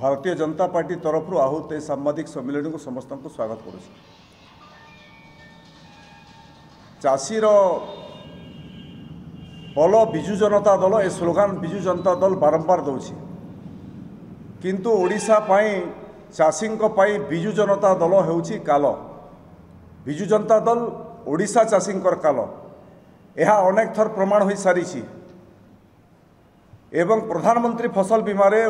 ଭାରତୀୟ ଜନତା ପାର୍ଟି ତରଫରୁ ଆହୁତ ଏହି ସାମ୍ବାଦିକ ସମ୍ମିଳନୀକୁ ସମସ୍ତଙ୍କୁ ସ୍ୱାଗତ କରୁଛି ଚାଷୀର ପଲ ବିଜୁ ଜନତା ଦଳ ଏ ସ୍ଲୋଗାନ ବିଜୁ ଜନତା ଦଳ ବାରମ୍ବାର ଦେଉଛି କିନ୍ତୁ ଓଡ଼ିଶା ପାଇଁ ଚାଷୀଙ୍କ ପାଇଁ ବିଜୁ ଜନତା ଦଳ ହେଉଛି କାଲ ବିଜୁ ଜନତା ଦଳ ଓଡ଼ିଶା ଚାଷୀଙ୍କର କାଲ ଏହା ଅନେକ ଥର ପ୍ରମାଣ ହୋଇସାରିଛି ଏବଂ ପ୍ରଧାନମନ୍ତ୍ରୀ ଫସଲ ବୀମାରେ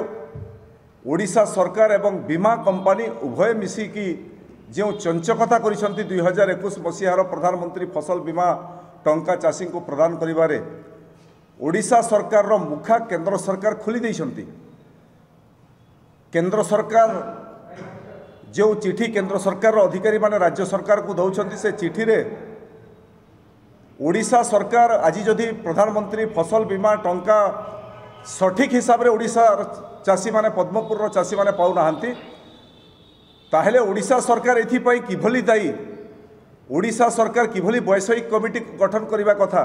ଓଡ଼ିଶା ସରକାର ଏବଂ ବୀମା କମ୍ପାନୀ ଉଭୟ ମିଶିକି ଯେଉଁ ଚଞ୍ଚକତା କରିଛନ୍ତି ଦୁଇ ହଜାର ଏକୋଇଶ ମସିହାର ପ୍ରଧାନମନ୍ତ୍ରୀ ଫସଲ ବୀମା ଟଙ୍କା ଚାଷୀଙ୍କୁ ପ୍ରଦାନ କରିବାରେ ଓଡ଼ିଶା ସରକାରର ମୁଖା କେନ୍ଦ୍ର ସରକାର ଖୋଲି ଦେଇଛନ୍ତି କେନ୍ଦ୍ର ସରକାର ଯେଉଁ ଚିଠି କେନ୍ଦ୍ର ସରକାରର ଅଧିକାରୀମାନେ ରାଜ୍ୟ ସରକାରକୁ ଦେଉଛନ୍ତି ସେ ଚିଠିରେ ଓଡ଼ିଶା ସରକାର ଆଜି ଯଦି ପ୍ରଧାନମନ୍ତ୍ରୀ ଫସଲ ବୀମା ଟଙ୍କା ସଠିକ୍ ହିସାବରେ ଓଡ଼ିଶା ଚାଷୀମାନେ ପଦ୍ମପୁରର ଚାଷୀମାନେ ପାଉନାହାନ୍ତି ତାହେଲେ ଓଡ଼ିଶା ସରକାର ଏଥିପାଇଁ କିଭଳି ଦାୟୀ ଓଡ଼ିଶା ସରକାର କିଭଳି ବୈଷୟିକ କମିଟି ଗଠନ କରିବା କଥା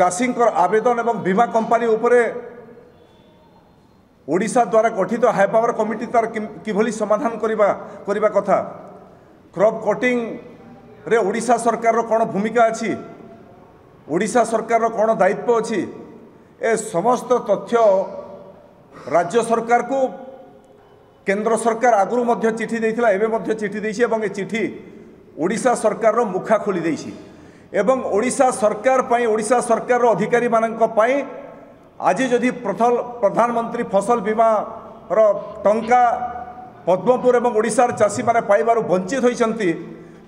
ଚାଷୀଙ୍କର ଆବେଦନ ଏବଂ ବୀମା କମ୍ପାନୀ ଉପରେ ଓଡ଼ିଶା ଦ୍ୱାରା ଗଠିତ ହାଇପାୱାର କମିଟି ତାର କିଭଳି ସମାଧାନ କରିବା କରିବା କଥା କ୍ରପ୍ କଟିଂରେ ଓଡ଼ିଶା ସରକାରର କ'ଣ ଭୂମିକା ଅଛି ଓଡ଼ିଶା ସରକାରର କ'ଣ ଦାୟିତ୍ୱ ଅଛି ଏ ସମସ୍ତ ତଥ୍ୟ ରାଜ୍ୟ ସରକାରକୁ କେନ୍ଦ୍ର ସରକାର ଆଗରୁ ମଧ୍ୟ ଚିଠି ଦେଇଥିଲା ଏବେ ମଧ୍ୟ ଚିଠି ଦେଇଛି ଏବଂ ଏ ଚିଠି ଓଡ଼ିଶା ସରକାରର ମୁଖା ଖୋଲି ଦେଇଛି ଏବଂ ଓଡ଼ିଶା ସରକାର ପାଇଁ ଓଡ଼ିଶା ସରକାରର ଅଧିକାରୀମାନଙ୍କ ପାଇଁ ଆଜି ଯଦି ପ୍ରଧାନମନ୍ତ୍ରୀ ଫସଲ ବୀମାର ଟଙ୍କା ପଦ୍ମପୁର ଏବଂ ଓଡ଼ିଶାର ଚାଷୀମାନେ ପାଇବାରୁ ବଞ୍ଚିତ ହୋଇଛନ୍ତି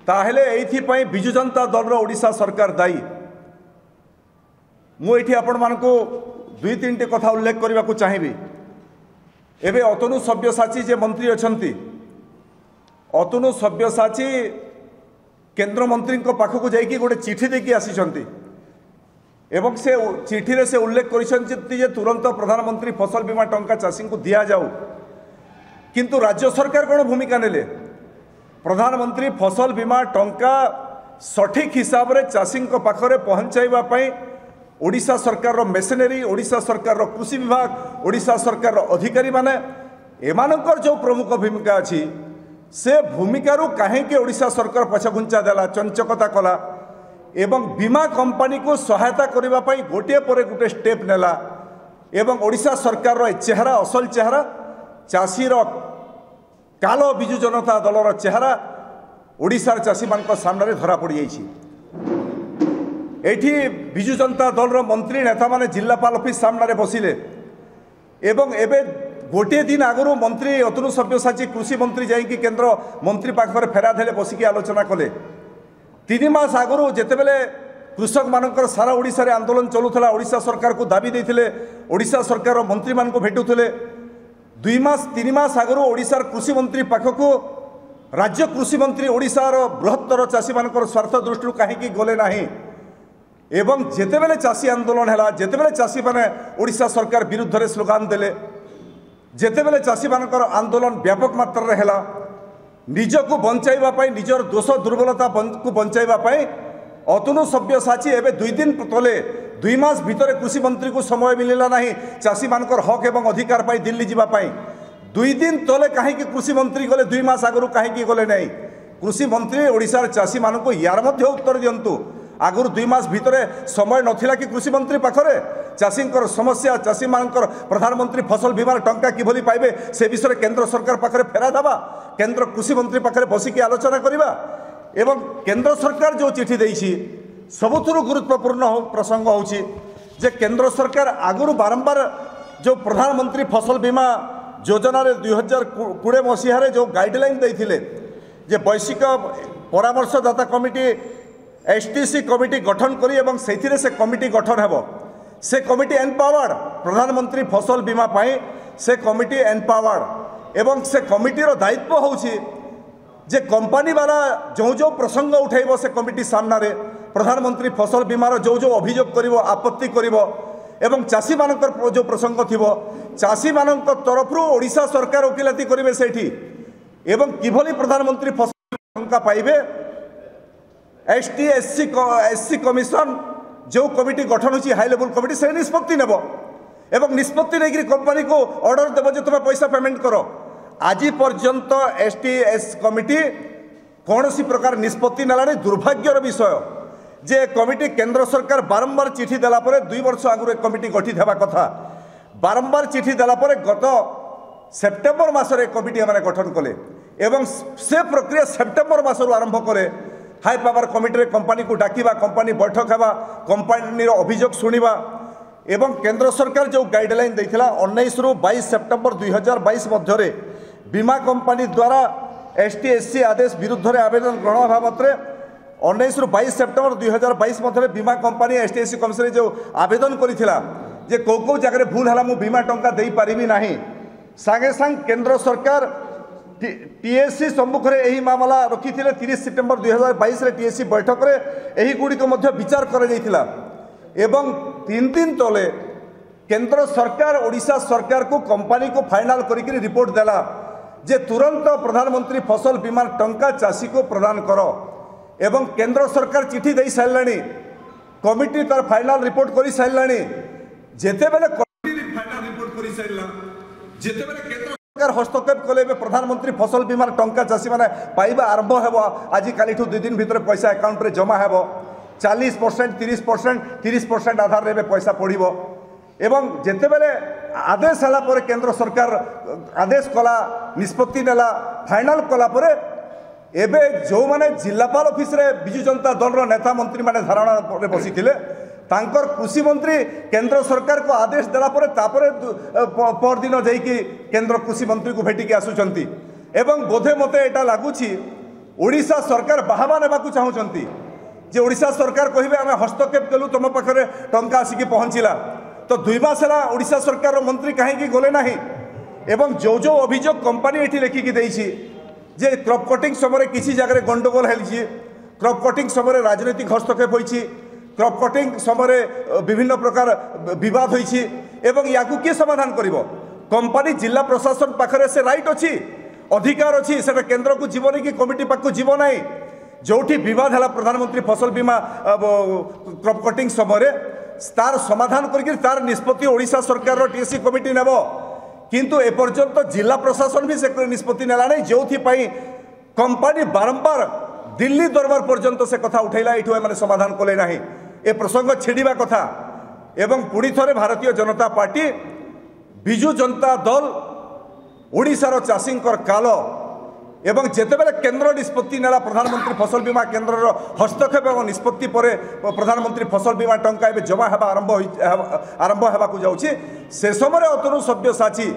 ତାହେଲେ ଏଇଥିପାଇଁ ବିଜୁ ଜନତା ଦଳର ଓଡ଼ିଶା ସରକାର ଦାୟୀ ମୁଁ ଏଠି ଆପଣମାନଙ୍କୁ ଦୁଇ ତିନିଟି କଥା ଉଲ୍ଲେଖ କରିବାକୁ ଚାହିଁବି ଏବେ ଅତନୁ ସବ୍ୟସାଚୀ ଯେ ମନ୍ତ୍ରୀ ଅଛନ୍ତି ଅତନୁ ସବ୍ୟସାଚୀ କେନ୍ଦ୍ରମନ୍ତ୍ରୀଙ୍କ ପାଖକୁ ଯାଇକି ଗୋଟେ ଚିଠି ଦେଇକି ଆସିଛନ୍ତି ଏବଂ ସେ ଚିଠିରେ ସେ ଉଲ୍ଲେଖ କରିଛନ୍ତି ଯେ ତୁରନ୍ତ ପ୍ରଧାନମନ୍ତ୍ରୀ ଫସଲ ବୀମା ଟଙ୍କା ଚାଷୀଙ୍କୁ ଦିଆଯାଉ କିନ୍ତୁ ରାଜ୍ୟ ସରକାର କ'ଣ ଭୂମିକା ନେଲେ ପ୍ରଧାନମନ୍ତ୍ରୀ ଫସଲ ବୀମା ଟଙ୍କା ସଠିକ୍ ହିସାବରେ ଚାଷୀଙ୍କ ପାଖରେ ପହଞ୍ଚାଇବା ପାଇଁ ଓଡ଼ିଶା ସରକାରର ମେସିନେରୀ ଓଡ଼ିଶା ସରକାରର କୃଷି ବିଭାଗ ଓଡ଼ିଶା ସରକାରର ଅଧିକାରୀମାନେ ଏମାନଙ୍କର ଯେଉଁ ପ୍ରମୁଖ ଭୂମିକା ଅଛି ସେ ଭୂମିକାରୁ କାହିଁକି ଓଡ଼ିଶା ସରକାର ପଛଘୁଞ୍ଚା ଦେଲା ଚଞ୍ଚକତା କଲା ଏବଂ ବୀମା କମ୍ପାନୀକୁ ସହାୟତା କରିବା ପାଇଁ ଗୋଟିଏ ପରେ ଗୋଟିଏ ଷ୍ଟେପ୍ ନେଲା ଏବଂ ଓଡ଼ିଶା ସରକାରର ଏ ଚେହେରା ଅସଲ ଚେହେରା ଚାଷୀର କାଳ ବିଜୁ ଜନତା ଦଳର ଚେହେରା ଓଡ଼ିଶାର ଚାଷୀମାନଙ୍କ ସାମ୍ନାରେ ଧରା ପଡ଼ିଯାଇଛି ଏଇଠି ବିଜୁ ଜନତା ଦଳର ମନ୍ତ୍ରୀ ନେତାମାନେ ଜିଲ୍ଲାପାଳ ଅଫିସ୍ ସାମ୍ନାରେ ବସିଲେ ଏବଂ ଏବେ ଗୋଟିଏ ଦିନ ଆଗରୁ ମନ୍ତ୍ରୀ ଅତନୁ ସବ୍ୟସାଚୀ କୃଷି ମନ୍ତ୍ରୀ ଯାଇକି କେନ୍ଦ୍ର ମନ୍ତ୍ରୀ ପାଖରେ ଫେରାଦ ହେଲେ ବସିକି ଆଲୋଚନା କଲେ ତିନି ମାସ ଆଗରୁ ଯେତେବେଳେ କୃଷକମାନଙ୍କର ସାରା ଓଡ଼ିଶାରେ ଆନ୍ଦୋଳନ ଚଲୁଥିଲା ଓଡ଼ିଶା ସରକାରକୁ ଦାବି ଦେଇଥିଲେ ଓଡ଼ିଶା ସରକାର ମନ୍ତ୍ରୀମାନଙ୍କୁ ଭେଟୁଥିଲେ ଦୁଇ ମାସ ତିନି ମାସ ଆଗରୁ ଓଡ଼ିଶାର କୃଷିମନ୍ତ୍ରୀ ପାଖକୁ ରାଜ୍ୟ କୃଷିମନ୍ତ୍ରୀ ଓଡ଼ିଶାର ବୃହତ୍ତର ଚାଷୀମାନଙ୍କର ସ୍ୱାର୍ଥ ଦୃଷ୍ଟିରୁ କାହିଁକି ଗଲେ ନାହିଁ এবং ଯେତେବେଳେ ଚାଷୀ ଆନ୍ଦୋଳନ ହେଲା ଯେତେବେଳେ ଚାଷୀମାନେ ଓଡ଼ିଶା ସରକାର ବିରୁଦ୍ଧରେ ସ୍ଲୋଗାନ ଦେଲେ ଯେତେବେଳେ ଚାଷୀମାନଙ୍କର ଆନ୍ଦୋଳନ ବ୍ୟାପକ ମାତ୍ରାରେ ହେଲା ନିଜକୁ ବଞ୍ଚାଇବା ପାଇଁ ନିଜର ଦୋଷ ଦୁର୍ବଳତାକୁ ବଞ୍ଚାଇବା ପାଇଁ ଅତନୁ ସବ୍ୟସାଚୀ ଏବେ ଦୁଇ ଦିନ ତଳେ ଦୁଇ ମାସ ଭିତରେ କୃଷିମନ୍ତ୍ରୀକୁ ସମୟ ମିଳିଲା ନାହିଁ ଚାଷୀମାନଙ୍କର ହକ୍ ଏବଂ ଅଧିକାର ପାଇଁ ଦିଲ୍ଲୀ ଯିବା ପାଇଁ ଦୁଇ ଦିନ ତଳେ କାହିଁକି କୃଷିମନ୍ତ୍ରୀ ଗଲେ ଦୁଇ ମାସ ଆଗରୁ କାହିଁକି ଗଲେ ନାହିଁ କୃଷିମନ୍ତ୍ରୀ ଓଡ଼ିଶାର ଚାଷୀମାନଙ୍କୁ ୟାର ମଧ୍ୟ ଉତ୍ତର ଦିଅନ୍ତୁ আগর দুই মাস ভিতরে সময় নথিলা কি কৃষিমন্ত্রী পাখরে চাষীঙ্কর সমস্যা চাষী চাষীমানঙ্কর প্রধানমন্ত্রী ফসল বীমার টঙ্কা কিভাবে পাইবে সে বিষয়ে কেন্দ্র সরকার পাখে ফেরা দেওয়া কেন্দ্র কৃষিমন্ত্রী পাখে বসিকি আলোচনা করা এবং কেন্দ্র সরকার যে চিঠি দিয়েছি সবুথর গুরুত্বপূর্ণ প্রসঙ্গ হচ্ছে যে কেন্দ্র সরকার আগর বারম্বার যে প্রধানমন্ত্রী ফসল বীমা যোজনার দুই হাজার কোড়িয়ে মসীহার যে গাইডলাইন দিয়ে যে বৈশ্বিক পরামর্শদাতা কমিটি এসটিসি কমিটি গঠন করি এবং সেই সে কমিটি গঠন হব সে কমিটি এনপাওয়ার্ড প্রধানমন্ত্রী ফসল বীমা পাই সে কমিটি এনপাওয়ার্ড এবং সে কমিটির দায়িত্ব হচ্ছে যে কোম্পানিওয়ালা যে যে প্রসঙ্গ উঠাইব সে কমিটি সামনে প্রধানমন্ত্রী ফসল বীমার যে যে অভিযোগ করব আপত্তি করব এবং চাষী মান যে প্রসঙ্গ থিব চাষী মান তরফর ওড়শা সরকার ওকিলাতি করবে সেইটি এবং কিভাবে প্রধানমন্ত্রী ফসল টঙ্কা পাইবে এসটি এসসি এসসি কমিশন ଯେଉଁ କମିଟି ଗଠନ ହେଉଛି ହାଇ ଲେବୁଲ୍ କମିଟି ସେ ନିଷ୍ପତ୍ତି ନେବ ଏବଂ ନିଷ୍ପତ୍ତି ନେଇକରି କମ୍ପାନୀକୁ ଅର୍ଡ଼ର ଦେବ ଯେ ତୁମେ ପଇସା ପେମେଣ୍ଟ କର ଆଜି ପର୍ଯ୍ୟନ୍ତ ଏସ୍ ଟି ଏସ୍ କମିଟି କୌଣସି ପ୍ରକାର ନିଷ୍ପତ୍ତି ନେଲାଣି ଦୁର୍ଭାଗ୍ୟର ବିଷୟ ଯେ କମିଟି କେନ୍ଦ୍ର ସରକାର ବାରମ୍ବାର ଚିଠି ଦେଲା ପରେ ଦୁଇ ବର୍ଷ ଆଗରୁ ଏ କମିଟି ଗଠିତ ହେବା କଥା ବାରମ୍ବାର ଚିଠି ଦେଲା ପରେ ଗତ ସେପ୍ଟେମ୍ବର ମାସରେ ଏ କମିଟି ଏମାନେ ଗଠନ କଲେ ଏବଂ ସେ ପ୍ରକ୍ରିୟା ସେପ୍ଟେମ୍ବର ମାସରୁ ଆରମ୍ଭ କଲେ ହାଇ ପାୱାର କମିଟିରେ କମ୍ପାନୀକୁ ଡାକିବା କମ୍ପାନୀ ବୈଠକ ହେବା କମ୍ପାନୀର ଅଭିଯୋଗ ଶୁଣିବା ଏବଂ କେନ୍ଦ୍ର ସରକାର ଯେଉଁ ଗାଇଡ଼ଲାଇନ୍ ଦେଇଥିଲା ଉଣେଇଶରୁ ବାଇଶ ସେପ୍ଟେମ୍ବର ଦୁଇହଜାର ବାଇଶ ମଧ୍ୟରେ ବୀମା କମ୍ପାନୀ ଦ୍ୱାରା ଏସ୍ ଟି ଏସ୍ ସି ଆଦେଶ ବିରୁଦ୍ଧରେ ଆବେଦନ ଗ୍ରହଣ ହେବା ମାତ୍ରେ ଉଣେଇଶରୁ ବାଇଶ ସେପ୍ଟେମ୍ବର ଦୁଇହଜାର ବାଇଶ ମଧ୍ୟରେ ବୀମା company S T S C କମିଶନରେ ଯେଉଁ ଆବେଦନ କରିଥିଲା ଯେ କେଉଁ କେଉଁ ଜାଗାରେ ଭୁଲ ହେଲା ମୁଁ ବୀମା ଟଙ୍କା ଦେଇପାରିବି ନାହିଁ ସାଙ୍ଗେ ସାଙ୍ଗେ କେନ୍ଦ୍ର ସରକାର ଟିଏସି ସମ୍ମୁଖରେ ଏହି ମାମଲା ରଖିଥିଲେ ତିରିଶ ସେପ୍ଟେମ୍ବର ଦୁଇ ହଜାର ବାଇଶରେ ଟିଏସି ବୈଠକରେ ଏହିଗୁଡ଼ିକ ମଧ୍ୟ ବିଚାର କରାଯାଇଥିଲା ଏବଂ ତିନି ଦିନ ତଳେ କେନ୍ଦ୍ର ସରକାର ଓଡ଼ିଶା ସରକାରକୁ କମ୍ପାନୀକୁ ଫାଇନାଲ କରିକିରି ରିପୋର୍ଟ ଦେଲା ଯେ ତୁରନ୍ତ ପ୍ରଧାନମନ୍ତ୍ରୀ ଫସଲ ବୀମା ଟଙ୍କା ଚାଷୀକୁ ପ୍ରଦାନ କର ଏବଂ କେନ୍ଦ୍ର ସରକାର ଚିଠି ଦେଇସାରିଲେଣି କମିଟି ତାର ଫାଇନାଲ ରିପୋର୍ଟ କରିସାରିଲାଣି ଯେତେବେଳେ ଫାଇନାଲ ରିପୋର୍ଟ କରିସାରିଲା ଯେତେବେଳେ সরকার হস্তক্ষেপ কলে এবার প্রধানমন্ত্রী ফসল বীমার টঙ্কা চাষী মানে পাইবা আরম্ভ হব আজি আজিকালিঠু দুই দিন ভিতরে পয়সা আকাউন্টরে জমা হব চালিশ পরসেন্ট তিরিশ পরসেন্ট তিরিশ পরসেন্ট আধারে এবার পয়সা পড়ব এবং যেতবে আদেশ হলা পরে কেন্দ্র সরকার আদেশ কলা নিষ্পত্তি নেলা ফাইনাল কলা পরে এবে যে জেলাপাল অফিসে বিজু জনতা দলর নেতা মন্ত্রী মানে ধারণা বসিলে ତାଙ୍କର କୃଷିମନ୍ତ୍ରୀ କେନ୍ଦ୍ର ସରକାରକୁ ଆଦେଶ ଦେଲା ପରେ ତାପରେ ପରଦିନ ଯାଇକି କେନ୍ଦ୍ର କୃଷିମନ୍ତ୍ରୀକୁ ଭେଟିକି ଆସୁଛନ୍ତି ଏବଂ ବୋଧେ ମୋତେ ଏଇଟା ଲାଗୁଛି ଓଡ଼ିଶା ସରକାର ବାହାବା ନେବାକୁ ଚାହୁଁଛନ୍ତି ଯେ ଓଡ଼ିଶା ସରକାର କହିବେ ଆମେ ହସ୍ତକ୍ଷେପ କଲୁ ତୁମ ପାଖରେ ଟଙ୍କା ଆସିକି ପହଞ୍ଚିଲା ତ ଦୁଇ ମାସ ହେଲା ଓଡ଼ିଶା ସରକାରର ମନ୍ତ୍ରୀ କାହିଁକି ଗଲେ ନାହିଁ ଏବଂ ଯେଉଁ ଯେଉଁ ଅଭିଯୋଗ କମ୍ପାନୀ ଏଠି ଲେଖିକି ଦେଇଛି ଯେ କ୍ରପ୍ କଟିଂ ସମୟରେ କିଛି ଜାଗାରେ ଗଣ୍ଡଗୋଳ ହେଇଛି କ୍ରପ୍ କଟିଂ ସମୟରେ ରାଜନୈତିକ ହସ୍ତକ୍ଷେପ ହୋଇଛି ক্রপ কটিং সময় বিভিন্ন প্রকার বিবাদ হয়েছি এবং ইয়াকু কি সমাধান করিব কোম্পানি জেলা প্রশাসন পাখে সে রাইট অছি অধিকার অছি সেটা কেন্দ্রকু যিবনি কি কমিটি পাখু যাব নাই ଯେଉଁଠି ବିବାଦ ହେଲା ପ୍ରଧାନମନ୍ତ୍ରୀ ଫସଲ ବୀମା କ୍ରପ୍ କଟିଂ ସମୟରେ ତାର ସମାଧାନ କରିକି ତାର ନିଷ୍ପତ୍ତି ଓଡ଼ିଶା ସରକାରର ଟିଏସି କମିଟି ନେବ କିନ୍ତୁ ଏପର୍ଯ୍ୟନ୍ତ ଜିଲ୍ଲା ପ୍ରଶାସନ ବି ସେ ନିଷ୍ପତ୍ତି ନେଲାଣି ଯେଉଁଥିପାଇଁ କମ୍ପାନୀ ବାରମ୍ବାର ଦିଲ୍ଲୀ ଦରବାର ପର୍ଯ୍ୟନ୍ତ ସେ କଥା ଉଠାଇଲା ଏଇଠୁ ଏମାନେ ସମାଧାନ କଲେ ନାହିଁ এ প্রসঙ্গ ছেড়া কথা এবং পুঁ থরে ভারতীয় জনতা পার্টি বিজু জনতা দল ওড়িশার চাষী কাল এবং যেতবে কেন্দ্র নিষ্পত্তি নেলা প্রধানমন্ত্রী ফসল বীমা কেন্দ্রর হস্তক্ষেপ এবং নিষ্পত্তি পরে প্রধানমন্ত্রী ফসল বীমা টঙ্কা এবার জমা হওয়া আরম্ভ আরম্ভ হওয়া যাচ্ছে সে সময় অতনু সব্যসাচী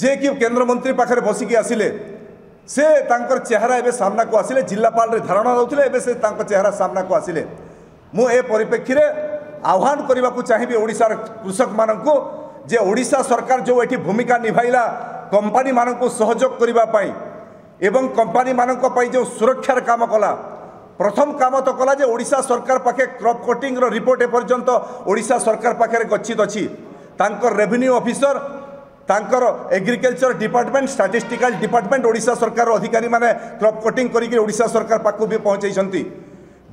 যে কি কেন্দ্রমন্ত্রী পাখে বসিকি আসলে সে তাঁর চেহারা এবার সামনাকু আসলে জেলাপাল ধারণা দেওয়া এবে সে তাঁর চেহারা সামনাকু আসলে মু এ ଏ আহ্বান করা କରିବାକୁ ওড়শার কৃষক মানুষ যে ওড়শা সরকার যে এটি ভূমিকা নিভাইলা କମ୍ପାନୀମାନଙ୍କୁ মানুষ সহযোগ করা এবং କମ୍ପାନୀମାନଙ୍କ মানুষ যে সুরক্ষার কাম কলা প্রথম কাম তো কলা যে ওড়শা সরকার পাখে ক্রপ কটিং রিপোর্ট এপর্যন্ত ওড়শা সরকার পাখে গচ্ছিত অছি রেভিনিউ অফিসর তাঁর agriculture department statistical department Odisha সরকার অধিকারী মানে ক্রপ কটিং করি ওড়শা সরকার পাখি পৌঁছাই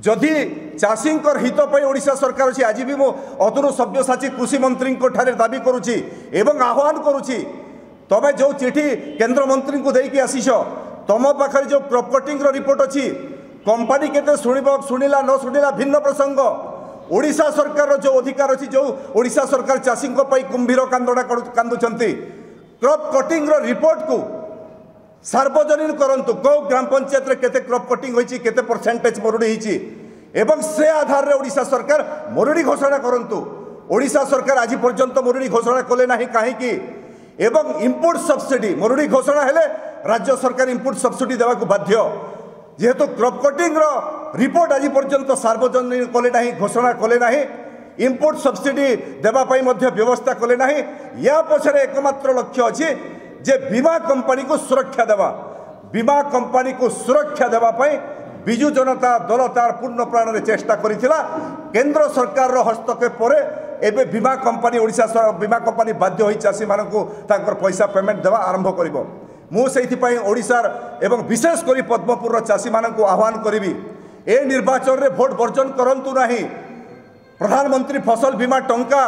ଯଦି ଚାଷୀଙ୍କର ହିତ ପାଇଁ ଓଡ଼ିଶା ସରକାର ଅଛି ଆଜି ବି ମୁଁ ଅଦୂର ସବ୍ୟସାଚୀ କୃଷିମନ୍ତ୍ରୀଙ୍କ ଠାରେ ଦାବି କରୁଛି ଏବଂ ଆହ୍ୱାନ କରୁଛି ତମେ ଯେଉଁ ଚିଠି କେନ୍ଦ୍ରମନ୍ତ୍ରୀଙ୍କୁ ଦେଇକି ଆସିଛ ତମ ପାଖରେ ଯେଉଁ ପ୍ରପର୍ଟିଂର ରିପୋର୍ଟ ଅଛି କମ୍ପାନୀ କେତେ ଶୁଣିବ ଶୁଣିଲା ନ ଶୁଣିଲା ଭିନ୍ନ ପ୍ରସଙ୍ଗ ଓଡ଼ିଶା ସରକାରର ଯେଉଁ ଅଧିକାର ଅଛି ଯେଉଁ ଓଡ଼ିଶା ସରକାର ଚାଷୀଙ୍କ ପାଇଁ କୁମ୍ଭୀର କାନ୍ଦଣା କାନ୍ଦୁଛନ୍ତି କ୍ରପ୍ କଟିଂର ରିପୋର୍ଟକୁ ସାର୍ବଜନୀନ କରନ୍ତୁ କେଉଁ ଗ୍ରାମ ପଞ୍ଚାୟତରେ କେତେ କ୍ରପ୍ କଟିଂ ହୋଇଛି କେତେ ପରସେଣ୍ଟେଜ ମରୁଡ଼ି ହୋଇଛି ଏବଂ ସେ ଆଧାରରେ ଓଡ଼ିଶା ସରକାର ମରୁଡ଼ି ଘୋଷଣା କରନ୍ତୁ ଓଡ଼ିଶା ସରକାର ଆଜି ପର୍ଯ୍ୟନ୍ତ ମରୁଡ଼ି ଘୋଷଣା କଲେ ନାହିଁ କାହିଁକି ଏବଂ ଇମ୍ପୋର୍ଟ ସବସିଡି ମରୁଡ଼ି ଘୋଷଣା ହେଲେ ରାଜ୍ୟ ସରକାର ଇମ୍ପୋର୍ଟ ସବସିଡି ଦେବାକୁ ବାଧ୍ୟ ଯେହେତୁ କ୍ରପ୍ କଟିଂର ରିପୋର୍ଟ ଆଜି ପର୍ଯ୍ୟନ୍ତ ସାର୍ବଜନୀନ କଲେ ନାହିଁ ଘୋଷଣା କଲେ ନାହିଁ ଇମ୍ପୋର୍ଟ ସବସିଡି ଦେବା ପାଇଁ ମଧ୍ୟ ବ୍ୟବସ୍ଥା କଲେ ନାହିଁ ୟା ପଛରେ ଏକମାତ୍ର ଲକ୍ଷ୍ୟ ଅଛି যে ବୀମା କମ୍ପାନୀକୁ ସୁରକ୍ଷା ଦେବା ବୀମା କମ୍ପାନୀକୁ ସୁରକ୍ଷା ଦେବା ପାଇଁ ବିଜୁ ଜନତା ଦଳ ତାର ପୂର୍ଣ୍ଣ ପ୍ରାଣରେ ଚେଷ୍ଟା କରିଥିଲା କେନ୍ଦ୍ର ସରକାରର ହସ୍ତକ୍ଷେପ ପରେ ଏବେ ବୀମା କମ୍ପାନୀ ଓଡ଼ିଶା ବୀମା କମ୍ପାନୀ ବାଧ୍ୟ ହୋଇ ଚାଷୀମାନଙ୍କୁ ତାଙ୍କର ପଇସା ପେମେଣ୍ଟ ଦେବା ଆରମ୍ଭ କରିବ ମୁଁ ସେଇଥିପାଇଁ ଓଡ଼ିଶାର ଏବଂ ବିଶେଷ କରି ପଦ୍ମପୁରର ଚାଷୀମାନଙ୍କୁ ଆହ୍ୱାନ କରିବି ଏ ନିର୍ବାଚନରେ ଭୋଟ ବର୍ଜନ କରନ୍ତୁ ନାହିଁ ପ୍ରଧାନମନ୍ତ୍ରୀ ଫସଲ ବୀମା ଟଙ୍କା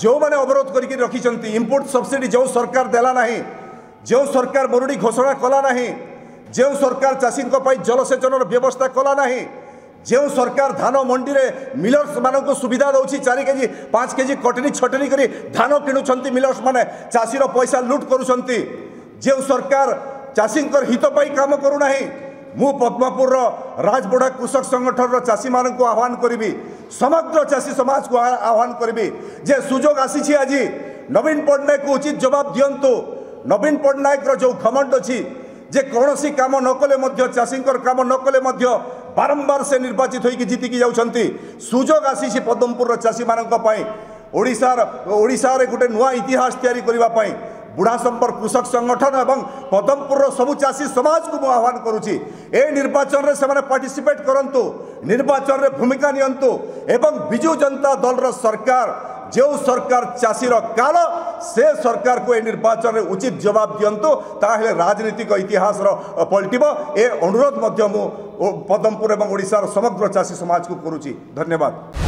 ଯେଉଁମାନେ ଅବରୋଧ କରିକି ରଖିଛନ୍ତି ଇମ୍ପୋର୍ଟ ସବସିଡି ଯେଉଁ ସରକାର ଦେଲା ନାହିଁ ଯେଉଁ ସରକାର ମରୁଡ଼ି ଘୋଷଣା କଲା ନାହିଁ ଯେଉଁ ସରକାର ଚାଷୀଙ୍କ ପାଇଁ ଜଳସେଚନର ବ୍ୟବସ୍ଥା କଲା ନାହିଁ ଯେଉଁ ସରକାର ଧାନ ମଣ୍ଡିରେ ମିଲର୍ସମାନଙ୍କୁ ସୁବିଧା ଦେଉଛି ଚାରି କେଜି ପାଞ୍ଚ କେଜି କଟେରୀ ଛଟେରୀ କରି ଧାନ କିଣୁଛନ୍ତି ମିଲର୍ସମାନେ ଚାଷୀର ପଇସା ଲୁଟ୍ କରୁଛନ୍ତି ଯେଉଁ ସରକାର ଚାଷୀଙ୍କର ହିତ ପାଇଁ କାମ କରୁନାହିଁ ମୁଁ ପଦ୍ମପୁରର ରାଜବୋଡ଼ା କୃଷକ ସଂଗଠନର ଚାଷୀମାନଙ୍କୁ ଆହ୍ୱାନ କରିବି ସମଗ୍ର ଚାଷୀ ସମାଜକୁ ଆହ୍ୱାନ କରିବି ଯେ ସୁଯୋଗ ଆସିଛି ଆଜି ନବୀନ ପଟ୍ଟନାୟକକୁ ଉଚିତ ଜବାବ ଦିଅନ୍ତୁ ନବୀନ ପଟ୍ଟନାୟକର ଯେଉଁ ଖମଣ୍ଡ ଅଛି ଯେ କୌଣସି କାମ ନ କଲେ ମଧ୍ୟ ଚାଷୀଙ୍କର କାମ ନ କଲେ ମଧ୍ୟ ବାରମ୍ବାର ସେ ନିର୍ବାଚିତ ହୋଇକି ଜିତିକି ଯାଉଛନ୍ତି ସୁଯୋଗ ଆସିଛି ପଦ୍ମପୁରର ଚାଷୀମାନଙ୍କ ପାଇଁ ଓଡ଼ିଶାର ଓଡ଼ିଶାରେ ଗୋଟେ ନୂଆ ଇତିହାସ ତିଆରି କରିବା ପାଇଁ ବୁଢ଼ା ସମ୍ପର୍କ କୃଷକ ସଂଗଠନ ଏବଂ ପଦମପୁରର ସବୁ ଚାଷୀ ସମାଜକୁ ମୁଁ ଆହ୍ୱାନ କରୁଛି ଏ ନିର୍ବାଚନରେ ସେମାନେ ପାର୍ଟିସିପେଟ୍ କରନ୍ତୁ ନିର୍ବାଚନରେ ଭୂମିକା ନିଅନ୍ତୁ ଏବଂ ବିଜୁ ଜନତା ଦଳର ସରକାର ଯେଉଁ ସରକାର ଚାଷୀର କାଳ ସେ ସରକାରକୁ ଏ ନିର୍ବାଚନରେ ଉଚିତ ଜବାବ ଦିଅନ୍ତୁ ତାହେଲେ ରାଜନୀତିକ ଇତିହାସର ପଲଟିବ ଏ ଅନୁରୋଧ ମଧ୍ୟ ମୁଁ ପଦମପୁର ଏବଂ ଓଡ଼ିଶାର ସମଗ୍ର ଚାଷୀ ସମାଜକୁ କରୁଛି ଧନ୍ୟବାଦ